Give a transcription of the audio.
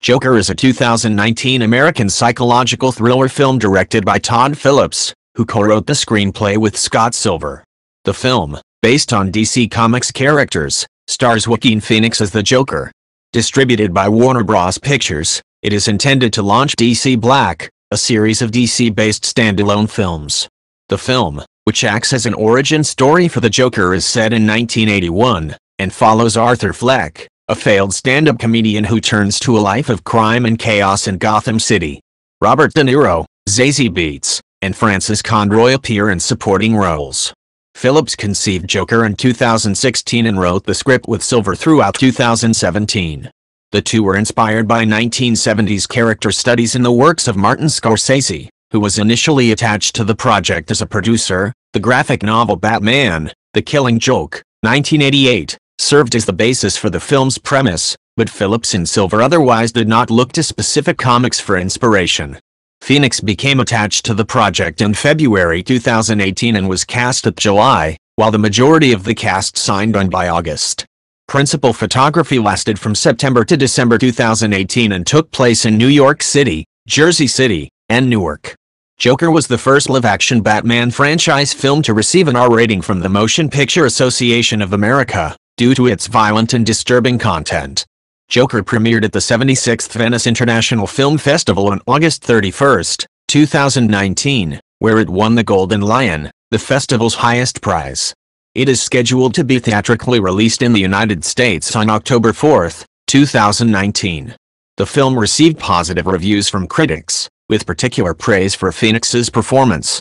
Joker is a 2019 American psychological thriller film directed by Todd Phillips, who co-wrote the screenplay with Scott Silver. The film, based on DC Comics characters, stars Joaquin Phoenix as the Joker. Distributed by Warner Bros. Pictures, it is intended to launch DC Black, a series of DC-based standalone films. The film, which acts as an origin story for the Joker is set in 1981, and follows Arthur Fleck, a failed stand-up comedian who turns to a life of crime and chaos in Gotham City. Robert De Niro, Zazie Beetz, and Frances Conroy appear in supporting roles. Phillips conceived Joker in 2016 and wrote the script with Silver throughout 2017. The two were inspired by 1970s character studies in the works of Martin Scorsese, who was initially attached to the project as a producer. The graphic novel Batman, The Killing Joke, 1988, served as the basis for the film's premise, but Phillips and Silver otherwise did not look to specific comics for inspiration. Phoenix became attached to the project in February 2018 and was cast at July, while the majority of the cast signed on by August. Principal photography lasted from September to December 2018 and took place in New York City, Jersey City, and Newark. Joker was the first live-action Batman franchise film to receive an R rating from the Motion Picture Association of America due to its violent and disturbing content. Joker premiered at the 76th Venice International Film Festival on August 31, 2019, where it won the Golden Lion, the festival's highest prize. It is scheduled to be theatrically released in the United States on October 4, 2019. The film received positive reviews from critics, with particular praise for Phoenix's performance.